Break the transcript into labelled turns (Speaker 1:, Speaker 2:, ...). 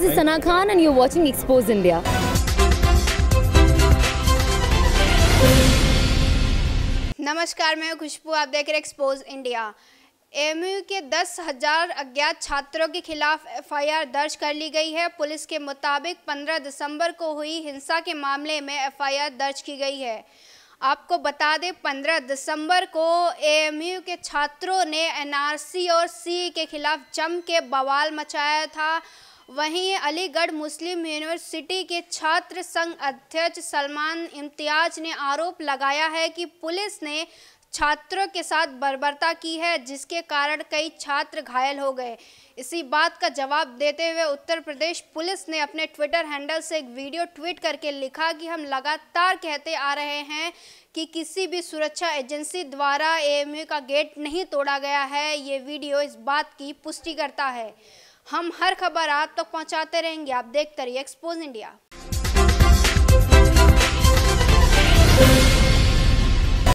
Speaker 1: this is Sana Khan and you're watching Expose India.
Speaker 2: नमस्कार, मैं खुशबू, आप देख रहे हैं एक्सपोज इंडिया एमयू के दस हज़ार अज्ञात छात्रों के खिलाफ एफआईआर दर्ज कर ली गई है। पुलिस के मुताबिक 15 दिसंबर को हुई हिंसा के मामले में एफआईआर दर्ज की गई है। आपको बता दें 15 दिसंबर को एएमयू के छात्रों ने एनआरसी और सी के खिलाफ जम के बवाल मचाया था। वहीं अलीगढ़ मुस्लिम यूनिवर्सिटी के छात्र संघ अध्यक्ष सलमान इम्तियाज़ ने आरोप लगाया है कि पुलिस ने छात्रों के साथ बर्बरता की है, जिसके कारण कई छात्र घायल हो गए। इसी बात का जवाब देते हुए उत्तर प्रदेश पुलिस ने अपने ट्विटर हैंडल से एक वीडियो ट्वीट करके लिखा कि हम लगातार कहते आ रहे हैं कि किसी भी सुरक्षा एजेंसी द्वारा एएमयू का गेट नहीं तोड़ा गया है। ये वीडियो इस बात की पुष्टि करता है। हम हर खबर आप तक पहुंचाते रहेंगे। आप देखते रहिए एक्सपोज इंडिया